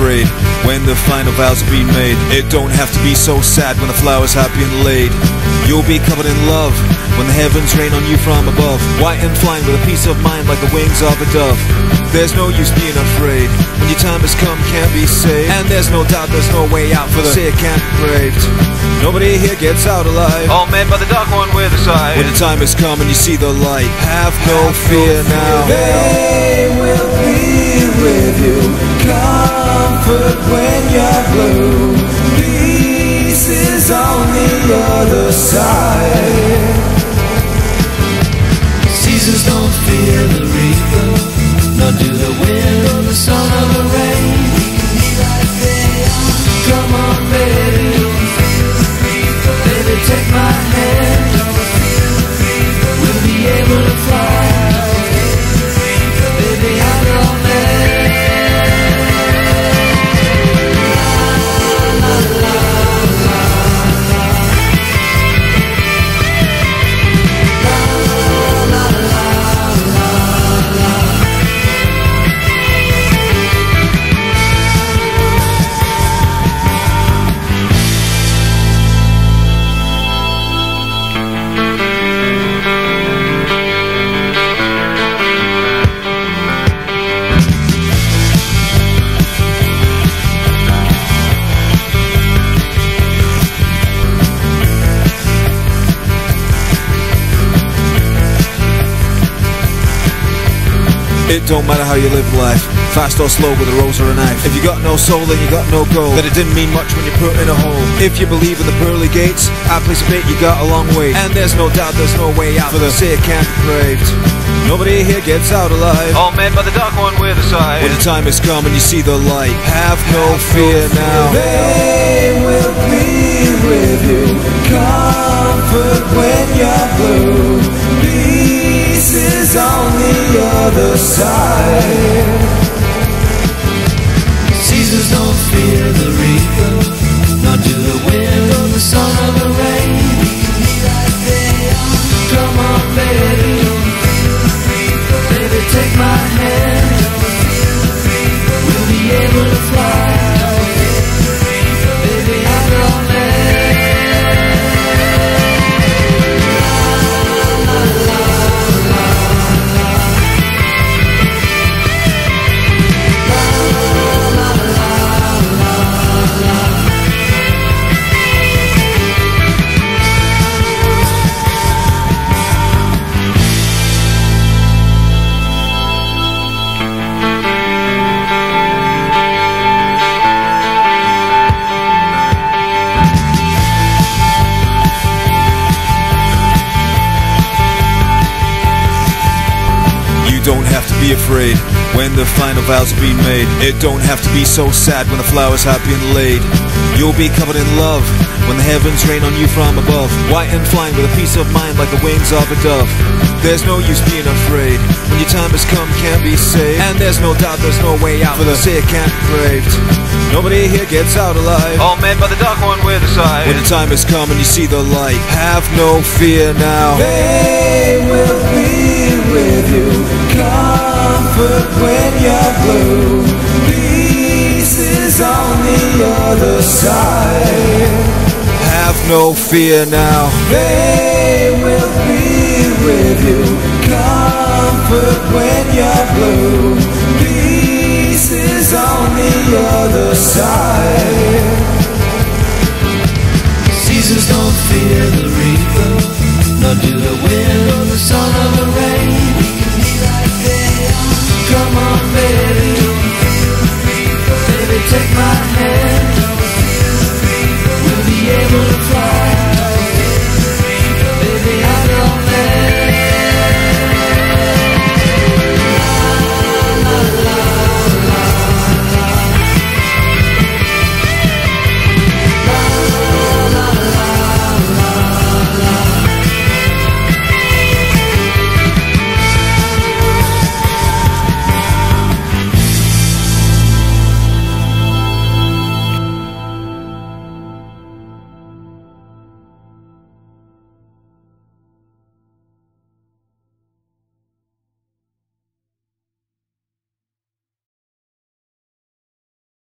afraid when the final vows have been made. It don't have to be so sad when the flowers have been laid. You'll be covered in love when the heavens rain on you from above. White and flying with a peace of mind like the wings of a dove. There's no use being afraid when your time has come, can't be saved. And there's no doubt there's no way out for the sick and braved. Nobody here gets out alive. All men by the dark one with a side. When the time has come and you see the light, have no fear now. They will be with you. Comfort when you're blue. Peace is on the other side. Seasons don't fear the reaper, nor do the wind or the sun or the rain. It don't matter how you live life, fast or slow with a rose or a knife. If you got no soul, then you got no goal. Then it didn't mean much when you put in a hole. If you believe in the pearly gates, I place a bit, you got a long way. And there's no doubt there's no way out for the sick and depraved. Nobody here gets out alive. All men by the dark one with a side. When the time has come and you see the light, have no fear now. They will be other side. Seasons don't fear the reaper, nor do the wind or the sun or the rain. Come on. Baby, have to be afraid when the final vows have been made. It don't have to be so sad when the flowers have been laid. You'll be covered in love when the heavens rain on you from above. White and flying with a peace of mind like the wings of a dove. There's no use being afraid when your time has come, can't be saved. And there's no doubt there's no way out for the sick and depraved. Nobody here gets out alive. All men by the dark one with a side. When the time has come and you see the light, have no fear now. They will be with you. Comfort when you're blue. Peace is on the other side. Have no fear now. They will be with you. Comfort when you're blue.